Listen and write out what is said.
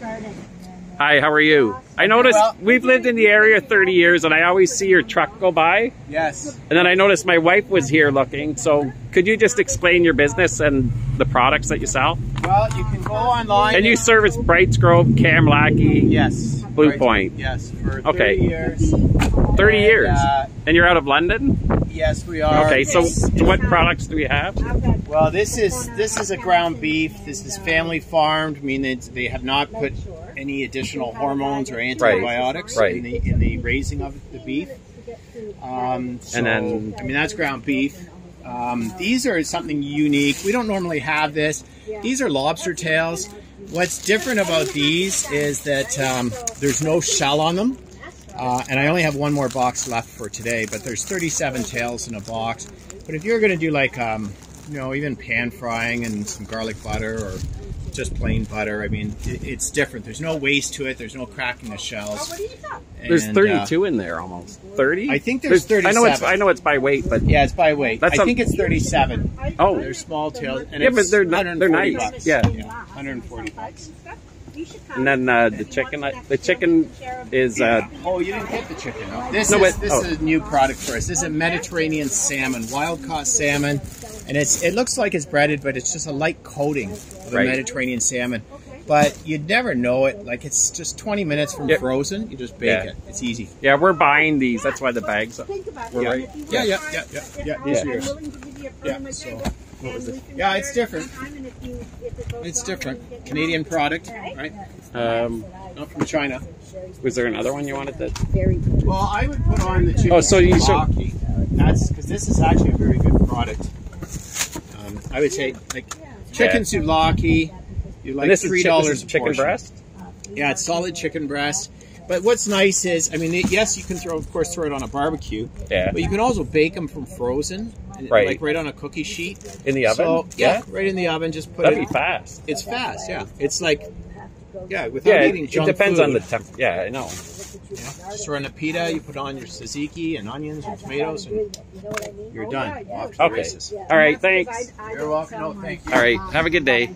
Hi, how are you? I noticed Well- we've lived in the area 30 years and I always see your truck go by. Yes. And then I noticed my wife was here looking. So could you just explain your business and the products that you sell? Well, you can go online. And you service Brights Grove, Camlachie, Yes. Blue. Point. Yes, for 30 Okay. years. 30 years. uh, and you're out of London? Yes, we are. Okay, so, so what products do we have? Well, this is this is a ground beef. This is family farmed, meaning they have not put any additional hormones or antibiotics Right. in the in the raising of the beef. Um, so, And then- I mean that's ground beef. Um, these are something unique. We don't normally have this. These are lobster tails. What's different about these is that um, there's no shell on them. Uh, and I only have one more box left for today, but there's 37 tails in a box. But if you're going to do like, um, you know, even pan frying and some garlic butter or just plain butter, I mean, it, it's different. There's no waste to it. There's no cracking the shells. There's And, uh, 32 in there almost. 30? I think there's I know it's I know it's by weight, but yeah, it's by weight. That's I a- think it's 37. oh, They're small tails. And Yeah, it's but they're not- they're 140 nice. bucks. Yeah. 140 bucks. and then uh, the chicken. The chicken is uh, Oh, you didn't get the chicken. This No, is but- this oh. is a new product for us. This is a Mediterranean salmon, wild caught salmon, and it's it looks like it's breaded, but it's just a light coating of a Right. Mediterranean salmon. But you'd never know it. Like it's just 20 minutes from Yep. frozen. You just bake Yeah. it. It's easy. yeah. We're buying these. That's why the bags. We're Yeah. right. Yeah, yeah, yeah, yeah, yeah. These Yeah. are yours. Yeah, so Yeah, it's different. It's different. Canadian product, right? Um, Not from China. was there another one you wanted to? Well, I would put on the chicken. Oh, so you should- That's because this is actually a very good product. Um, I would say like chicken Yeah. souvlaki. You like and this three dollars this is chicken breast. Yeah, it's solid chicken breast. But what's nice is, I mean, yes, you can throw, of course, throw it on a barbecue, Yeah. but you can also bake them from frozen, Right. like right on a cookie sheet. In the oven. So yeah, right in the oven. Just put That'd it. be fast. It's fast. Yeah, it's like yeah, without Yeah, it, eating it junk depends food. on the temp. Yeah, I know. Yeah, just throw in a pita. You put on your tzatziki and onions and tomatoes, and you're done. Off to the Okay. races. All right. Thanks. You're welcome. No, thank you. All right. Have a good day.